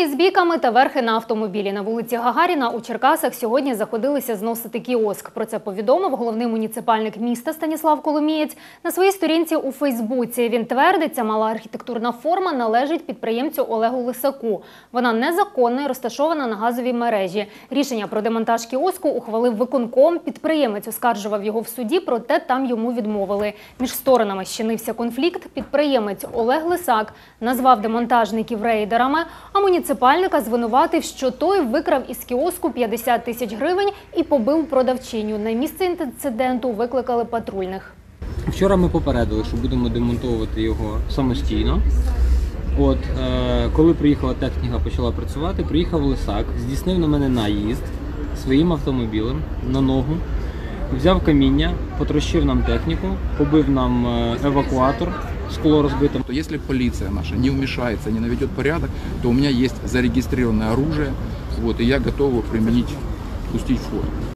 Із біками та верхи на автомобілі на вулиці Гагаріна у Черкасах сьогодні заходилися зносити кіоск. Про це повідомив головний муніципальник міста Станіслав Коломієць на своїй сторінці у Фейсбуці. Він твердить, ця мала архітектурна форма належить підприємцю Олегу Лисаку. Вона незаконна і розташована на газовій мережі. Рішення про демонтаж кіоску ухвалив виконком. Підприємець оскаржував його в суді, проте там йому відмовили. Між сторонами щинився конфлікт. Підприємець Олег Лисак назвав демонтажників рейдерами, а муніципальника звинуватив, що той викрав із кіоску 50 тисяч гривень і побив продавчиню. На місце інциденту викликали патрульних. Вчора ми попередили, що будемо демонтовувати його самостійно. От, е, коли приїхала техніка, почала працювати, приїхав лисак, здійснив на мене наїзд своїм автомобілем на ногу, взяв каміння, потрощив нам техніку, побив нам е, евакуатор, скло розбите. То якщо поліція наша не вмішається, не наведет порядок, то у мене є зареєстроване оружие, вот, і я готовий применить, пустить в ход.